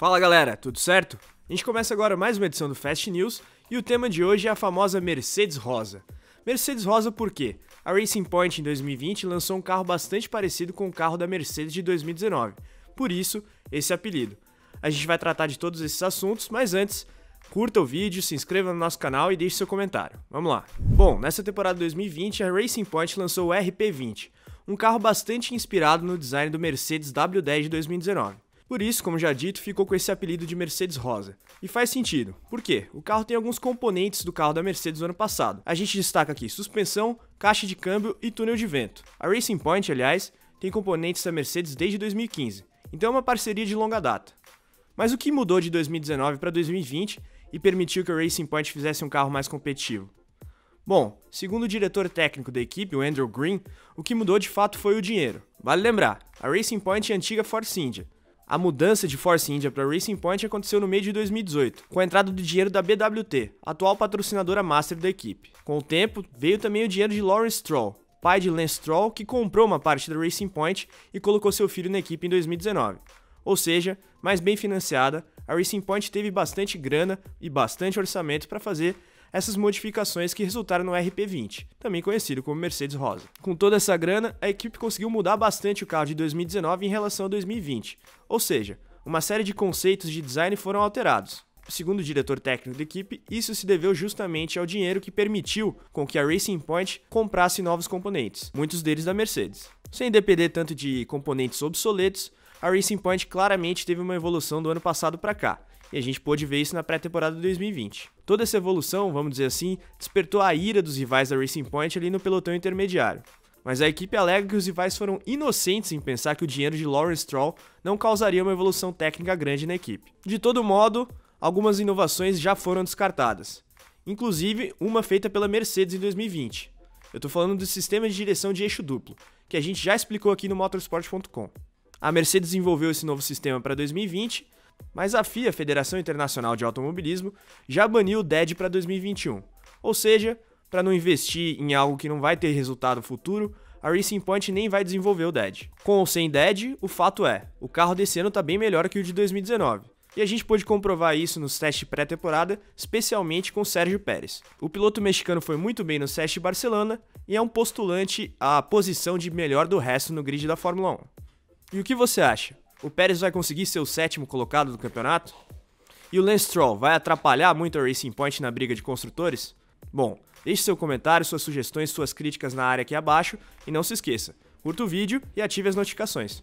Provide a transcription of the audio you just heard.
Fala galera, tudo certo? A gente começa agora mais uma edição do Fast News e o tema de hoje é a famosa Mercedes Rosa. Mercedes Rosa por quê? A Racing Point em 2020 lançou um carro bastante parecido com o carro da Mercedes de 2019, por isso esse apelido. A gente vai tratar de todos esses assuntos, mas antes, curta o vídeo, se inscreva no nosso canal e deixe seu comentário. Vamos lá. Bom, nessa temporada 2020 a Racing Point lançou o RP20, um carro bastante inspirado no design do Mercedes W10 de 2019. Por isso, como já dito, ficou com esse apelido de Mercedes Rosa. E faz sentido. Por quê? O carro tem alguns componentes do carro da Mercedes do ano passado. A gente destaca aqui suspensão, caixa de câmbio e túnel de vento. A Racing Point, aliás, tem componentes da Mercedes desde 2015, então é uma parceria de longa data. Mas o que mudou de 2019 para 2020 e permitiu que a Racing Point fizesse um carro mais competitivo? Bom, segundo o diretor técnico da equipe, o Andrew Green, o que mudou de fato foi o dinheiro. Vale lembrar, a Racing Point é a antiga Force India, a mudança de Force India para Racing Point aconteceu no meio de 2018, com a entrada do dinheiro da BWT, atual patrocinadora master da equipe. Com o tempo, veio também o dinheiro de Lawrence Stroll, pai de Lance Stroll, que comprou uma parte da Racing Point e colocou seu filho na equipe em 2019. Ou seja, mais bem financiada, a Racing Point teve bastante grana e bastante orçamento para fazer essas modificações que resultaram no RP20, também conhecido como Mercedes Rosa. Com toda essa grana, a equipe conseguiu mudar bastante o carro de 2019 em relação a 2020, ou seja, uma série de conceitos de design foram alterados. Segundo o diretor técnico da equipe, isso se deveu justamente ao dinheiro que permitiu com que a Racing Point comprasse novos componentes, muitos deles da Mercedes. Sem depender tanto de componentes obsoletos, a Racing Point claramente teve uma evolução do ano passado para cá, e a gente pôde ver isso na pré-temporada de 2020. Toda essa evolução, vamos dizer assim, despertou a ira dos rivais da Racing Point ali no pelotão intermediário. Mas a equipe alega que os rivais foram inocentes em pensar que o dinheiro de Lawrence Stroll não causaria uma evolução técnica grande na equipe. De todo modo, algumas inovações já foram descartadas, inclusive uma feita pela Mercedes em 2020. Eu estou falando do sistema de direção de eixo duplo, que a gente já explicou aqui no motorsport.com. A Mercedes desenvolveu esse novo sistema para 2020 mas a FIA, Federação Internacional de Automobilismo, já baniu o DED para 2021. Ou seja, para não investir em algo que não vai ter resultado futuro, a Racing Point nem vai desenvolver o DED. Com ou sem DED, o fato é, o carro desse ano está bem melhor que o de 2019. E a gente pôde comprovar isso nos testes pré-temporada, especialmente com Sérgio Pérez. O piloto mexicano foi muito bem no teste de Barcelona e é um postulante à posição de melhor do resto no grid da Fórmula 1. E o que você acha? O Pérez vai conseguir ser o sétimo colocado do campeonato? E o Lance Stroll vai atrapalhar muito a Racing Point na briga de construtores? Bom, deixe seu comentário, suas sugestões, suas críticas na área aqui abaixo e não se esqueça, curta o vídeo e ative as notificações.